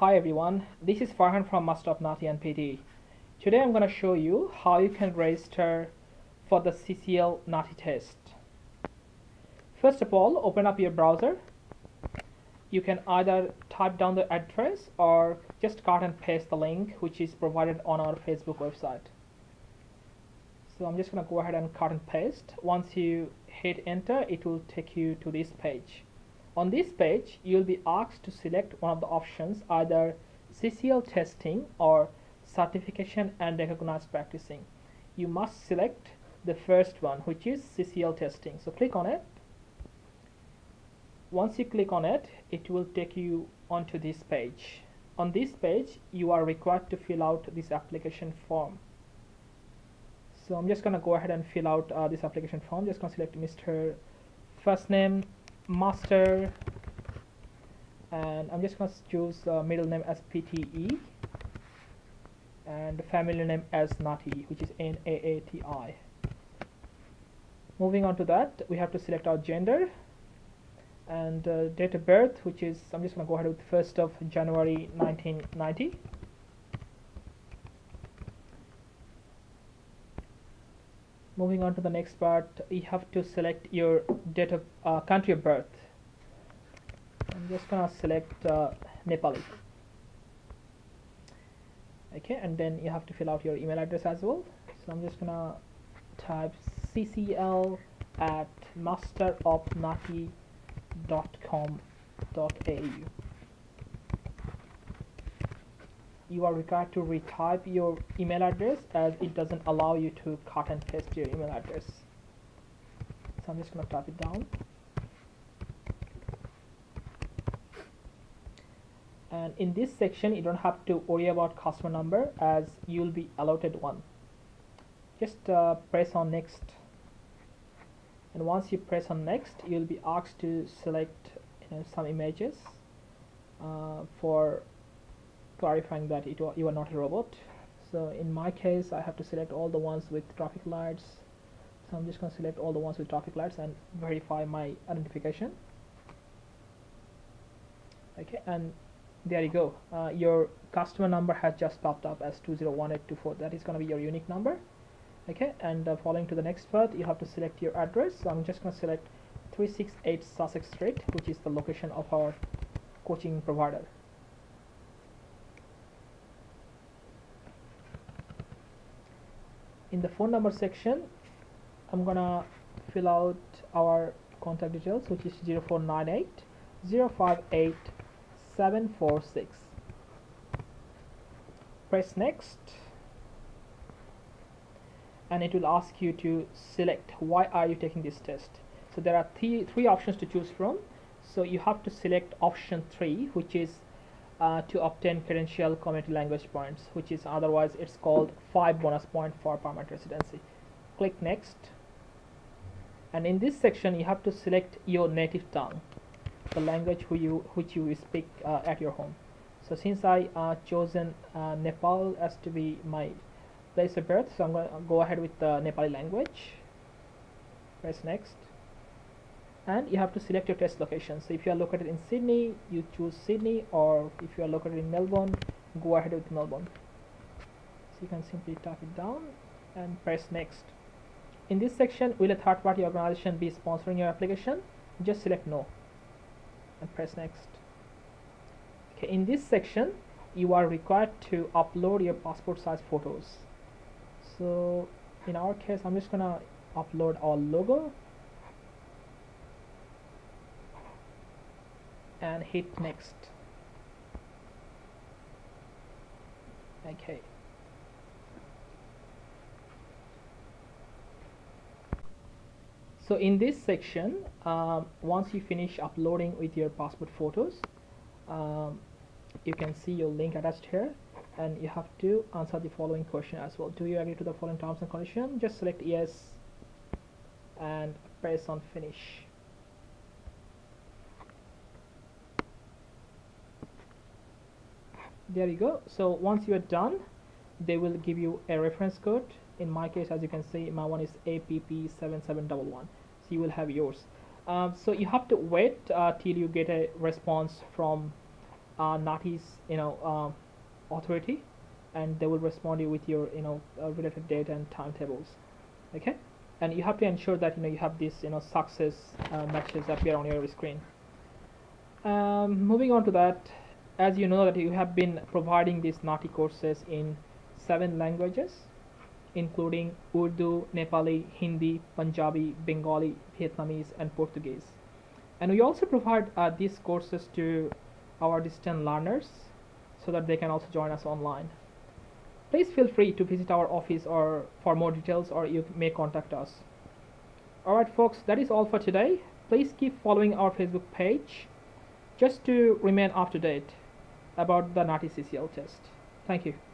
Hi everyone, this is Farhan from Master of NAATI NPT. Today I'm going to show you how you can register for the CCL NAATI test. First of all, open up your browser. You can either type down the address or just cut and paste the link which is provided on our Facebook website. So I'm just going to go ahead and cut and paste. Once you hit enter, it will take you to this page. On this page, you'll be asked to select one of the options, either CCL testing or certification and recognized practicing. You must select the first one, which is CCL testing. So click on it. Once you click on it, it will take you onto this page. On this page, you are required to fill out this application form. So I'm just going to go ahead and fill out uh, this application form. Just going to select Mr. First name, master. And I'm just going to choose middle name as PTE and the family name as NAATI which is N-A-A-T-I moving on to that we have to select our gender and uh, date of birth which is I'm just going to go ahead with 1st of January 1990 moving on to the next part you have to select your date of uh, country of birth. I'm just gonna select uh, Nepali. Okay and then you have to fill out your email address as well. So I'm just gonna type ccl at masterofnati.com.au you are required to retype your email address as it doesn't allow you to cut and paste your email address. So I'm just going to type it down. And in this section you don't have to worry about customer number as you'll be allotted one. Just uh, press on next. And once you press on next you'll be asked to select you know, some images uh, for clarifying that it, you are not a robot. So in my case I have to select all the ones with traffic lights. So I'm just going to select all the ones with traffic lights and verify my identification. Okay and there you go. Uh, your customer number has just popped up as 201824 that is going to be your unique number. Okay and uh, following to the next part you have to select your address. So I'm just going to select 368 Sussex Street which is the location of our coaching provider in the phone number section I'm gonna fill out our contact details which is 0498 058 746 press next. And it will ask you to select why are you taking this test. So there are three three options to choose from. So you have to select option 3 which is uh, to obtain credential community language points which is otherwise it's called 5 bonus point for permanent residency. Click next. And in this section you have to select your native tongue the language who you which you speak uh, at your home. So since I uh, chosen uh, Nepal as to be my place of birth so I'm going to go ahead with the Nepali language. Press next and you have to select your test location. So if you are located in Sydney you choose Sydney or if you are located in Melbourne go ahead with Melbourne. So you can simply type it down and press next. In this section will a third party organization be sponsoring your application? Just select no and press next. Okay in this section you are required to upload your passport size photos. So in our case I'm just gonna upload our logo and hit next. Okay. So in this section um, once you finish uploading with your passport photos um, you can see your link attached here and you have to answer the following question as well. Do you agree to the following terms and conditions? Just select yes and press on finish there you go. So once you are done they will give you a reference code. In my case as you can see my one is APP7711 so you will have yours. Um, so you have to wait uh, till you get a response from uh, NAATI's you know uh, authority and they will respond you with your you know uh, related data and timetables. Okay? And you have to ensure that you know you have this you know success uh, matches appear on your screen. Um, moving on to that as you know that you have been providing these NAATI courses in seven languages including Urdu, Nepali, Hindi, Punjabi, Bengali, Vietnamese and Portuguese. And we also provide uh, these courses to our distant learners so that they can also join us online. Please feel free to visit our office or for more details or you may contact us. Alright folks that is all for today. Please keep following our Facebook page just to remain up to date about the NAATI CCL test. Thank you